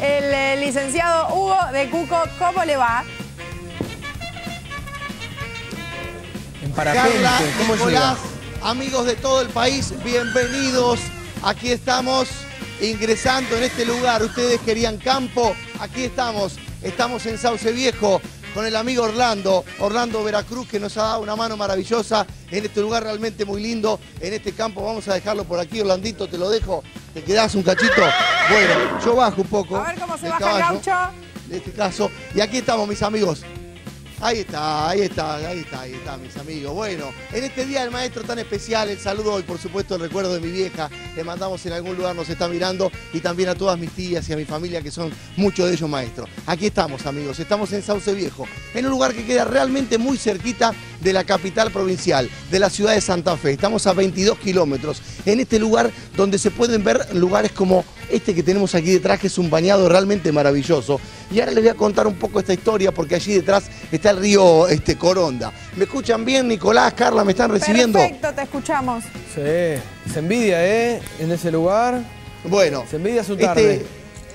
el eh, licenciado Hugo de Cuco. ¿Cómo le va? En parapente, ¿cómo Nicolás, llega? amigos de todo el país, bienvenidos. Aquí estamos ingresando en este lugar. Ustedes querían campo, aquí estamos. Estamos en Sauce Viejo con el amigo Orlando, Orlando Veracruz, que nos ha dado una mano maravillosa en este lugar realmente muy lindo. En este campo vamos a dejarlo por aquí, Orlandito, te lo dejo. ¿Te quedás un cachito? Bueno, yo bajo un poco. A ver cómo se baja el gaucho. En este caso. Y aquí estamos, mis amigos. Ahí está, ahí está, ahí está, ahí está, mis amigos. Bueno, en este día del maestro tan especial, el saludo y por supuesto el recuerdo de mi vieja, le mandamos en algún lugar, nos está mirando, y también a todas mis tías y a mi familia, que son muchos de ellos maestros. Aquí estamos, amigos, estamos en Sauce Viejo, en un lugar que queda realmente muy cerquita de la capital provincial, de la ciudad de Santa Fe. Estamos a 22 kilómetros, en este lugar donde se pueden ver lugares como este que tenemos aquí detrás, que es un bañado realmente maravilloso. Y ahora les voy a contar un poco esta historia, porque allí detrás está el río este, Coronda. ¿Me escuchan bien, Nicolás, Carla? ¿Me están recibiendo? Perfecto, te escuchamos. Sí, se envidia, ¿eh? En ese lugar. Bueno, Se envidia su este, tarde.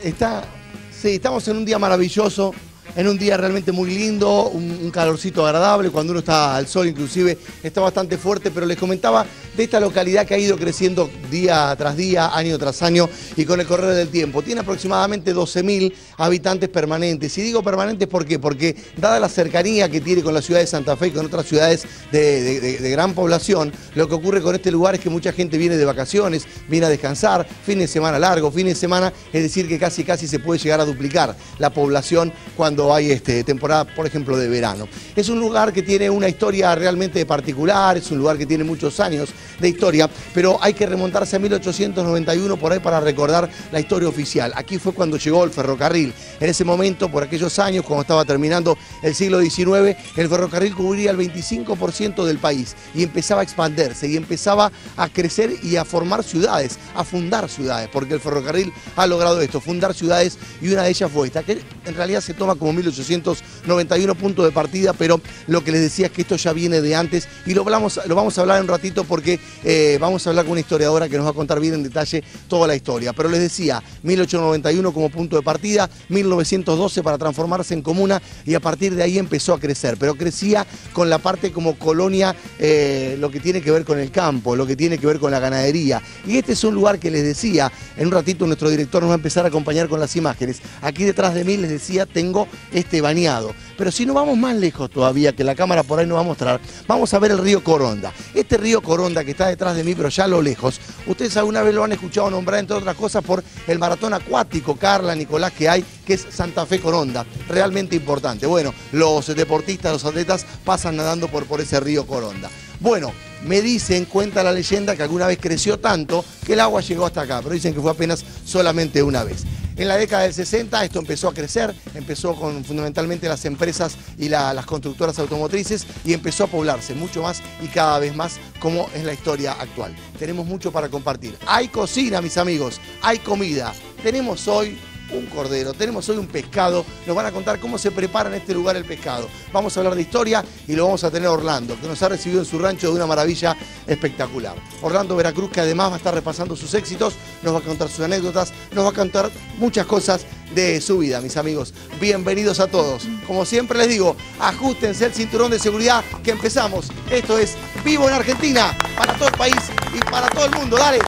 está, sí, estamos en un día maravilloso, en un día realmente muy lindo, un, calorcito agradable, cuando uno está al sol inclusive está bastante fuerte, pero les comentaba de esta localidad que ha ido creciendo día tras día, año tras año y con el correr del tiempo. Tiene aproximadamente 12.000 habitantes permanentes. Y digo permanentes ¿por qué? Porque dada la cercanía que tiene con la ciudad de Santa Fe y con otras ciudades de, gran población, lo que ocurre con este lugar es que mucha gente viene de vacaciones, viene a descansar, fin de semana largo, fin de semana, es decir, que casi casi se puede llegar a duplicar la población cuando hay este, temporada, por ejemplo, de verano. Es un lugar que tiene una historia realmente particular, es un lugar que tiene muchos años de historia, pero hay que remontarse a 1891 por ahí para recordar la historia oficial. Aquí fue cuando llegó el ferrocarril. En ese momento, por aquellos años, cuando estaba terminando el siglo XIX, el ferrocarril cubría el 25% del país y empezaba a expandirse y empezaba a crecer y a formar ciudades, a fundar ciudades, porque el ferrocarril ha logrado esto, fundar ciudades y una de ellas fue esta, que en realidad se toma como 1800 1891 punto de partida, pero lo que les decía es que esto ya viene de antes y lo vamos a hablar en un ratito porque eh, vamos a hablar con una historiadora que nos va a contar bien en detalle toda la historia. Pero les decía, 1891 como punto de partida, 1912 para transformarse en comuna y a partir de ahí empezó a crecer, pero crecía con la parte como colonia, eh, lo que tiene que ver con el campo, lo que tiene que ver con la ganadería. Y este es un lugar que les decía, en un ratito nuestro director nos va a empezar a acompañar con las imágenes. Aquí detrás de mí les decía, tengo este bañado. Pero si no vamos más lejos todavía, que la cámara por ahí nos va a mostrar, vamos a ver el río Coronda. Este río Coronda que está detrás de mí, pero ya a lo lejos, ustedes alguna vez lo han escuchado nombrar, entre otras cosas, por el maratón acuático, Carla, Nicolás, que hay, que es Santa Fe Coronda. Realmente importante. Bueno, los deportistas, los atletas pasan nadando por, por ese río Coronda. Bueno, me dicen, cuenta la leyenda, que alguna vez creció tanto que el agua llegó hasta acá, pero dicen que fue apenas solamente una vez. En la década del 60 esto empezó a crecer, empezó con fundamentalmente las empresas y la- las constructoras automotrices y empezó a poblarse mucho más y cada vez más como es la historia actual. Tenemos mucho para compartir. Hay cocina, mis amigos, hay comida. Tenemos hoy un cordero, tenemos hoy un pescado, nos van a contar cómo se prepara en este lugar el pescado. Vamos a hablar de historia y lo vamos a tener Orlando, que nos ha recibido en su rancho de una maravilla espectacular. Orlando Veracruz, que además va a estar repasando sus éxitos, nos va a contar sus anécdotas, nos va a contar muchas cosas de su vida, mis amigos. Bienvenidos a todos. Como siempre les digo, ajustense el cinturón de seguridad que empezamos. Esto es Vivo en Argentina, para todo el país y para todo el mundo. Dale.